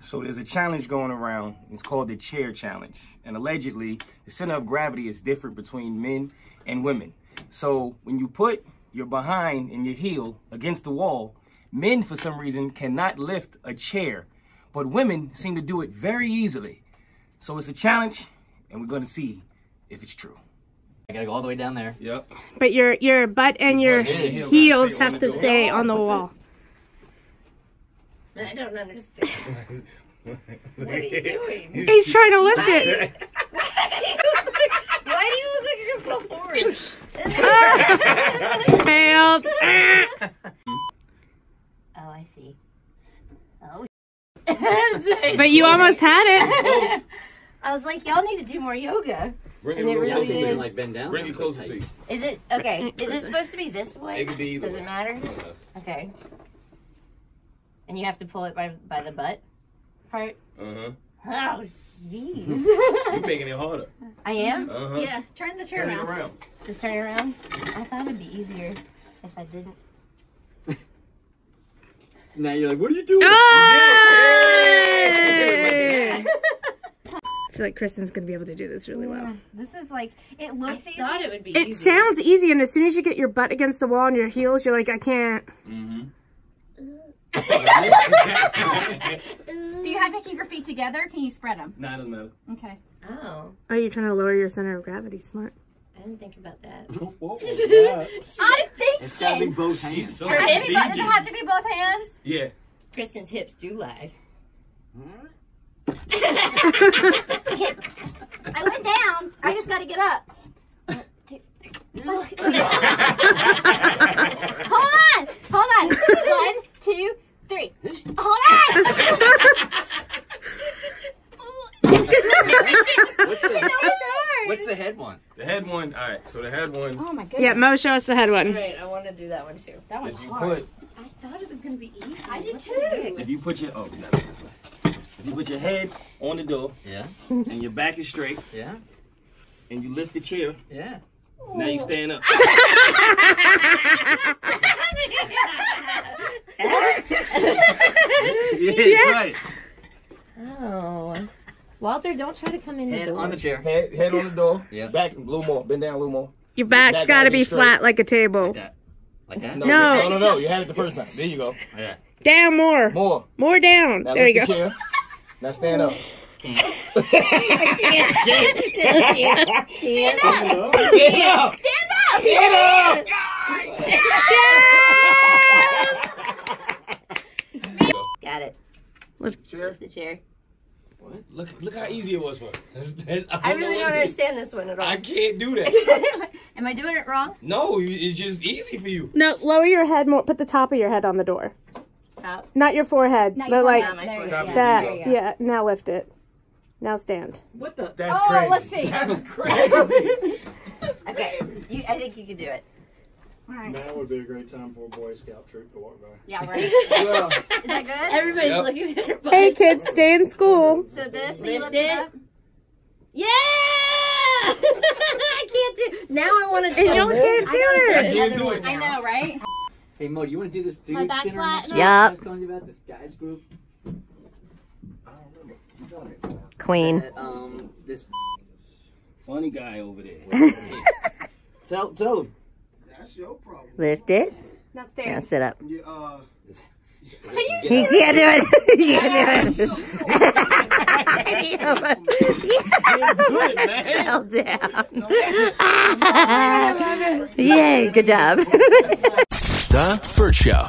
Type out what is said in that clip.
So there's a challenge going around. It's called the chair challenge. And allegedly, the center of gravity is different between men and women. So when you put your behind and your heel against the wall, men for some reason cannot lift a chair, but women seem to do it very easily. So it's a challenge, and we're gonna see if it's true. I gotta go all the way down there. Yep. But your your butt and your your heel heels gotta stay on have to stay on the wall. I don't understand. what are you doing? He's trying to lift it. Why do you look like you're gonna fall forward? Failed. oh, I see. Oh. But you almost had it. I was like, y'all need to do more yoga. Bring And it a really closer You to is. can you. like bend down. Bring it closer to you. Is it okay? Is it supposed to be this way? It could be either Does way. it matter? Okay. And you have to pull it by by the butt part. Uh-huh. Oh, jeez. You're making it harder. I am. Uh-huh. Yeah, turn the chair Turn around. around. Just turn it around. I thought it'd be easier if I didn't. Now you're like, what are you doing? Hey! I feel like Kristen's gonna be able to do this really well. This is like, it I looks easy. thought it would be. It easy. sounds easy, and as soon as you get your butt against the wall and your heels, you're like, I can't. Mm-hmm. Do you have to keep your feet together? Can you spread them? Nah, it doesn't matter. Okay. Oh, Oh, you're trying to lower your center of gravity. Smart. I didn't think about that. Whoa, yeah. I'm It's gotta be thinking. both She's hands. so Her does it have to be both hands? Yeah. Kristen's hips do lie. I went down. I just got to get up. Hold on. Hold on. One, two, three. Hold on. What's the, what's the head one? The head one, all right, so the head one, Oh my goodness. Yeah, Mo, show us the head one. Right, I want to do that one too. That one's if you hard. put, I thought it was gonna be easy. I did too. if you put your, oh, no, this way. If you put your head on the door Yeah, and your back is straight yeah, and you lift the chair, yeah. now you stand up. yeah, right. Oh, Walter, don't try to come in the Head door. on the chair. Head, head on the door. Yeah. Back a little more. Bend down a little more. Your back's Back got to gotta be be straight. flat like a table. Like that. Like that? No. no, no, no. You had it the first time. There you go. Yeah. Down more. More. More down. Now There you go. the chair. Now stand up. Can't. Can't. Stand up. Stand up. Stand up. Got it. The chair. The chair. What? Look, look how easy it was for. her. I really don't understand this one at all. I can't do that. Am I doing it wrong? No, it's just easy for you. No, lower your head more. Put the top of your head on the door. Top. Not your forehead, Not but your like Not my There you foot. go. Yeah, that. there you go. Yeah. Now lift it. Now stand. What the? Oh, that's Oh, crazy. let's see. That's crazy. Okay, you, I think you can do it. All right. Now would be a great time for a Boy Scout troop to walk by. Yeah, right. well, Is that good? Everybody's Yep. looking at her butt. Hey kids, stay in school. So this, so Lift lift it it. up. Yeah! I can't do. Now I want to do. And y'all can't I do gotta it. the I can't other do one it. now. I know, right? Hey Mo, do you want to do this dude My back dinner flat next enough? Yup. I was telling you about this guys group. I don't remember. You tell me. Queen. That, um, this. Funny guy over there. tell, tell him. That's your problem. Lift it. Now Now stand. sit up. You, uh, He can't do it. He can't do Good, man. Fell down. Yay! Good job. The Bert Show.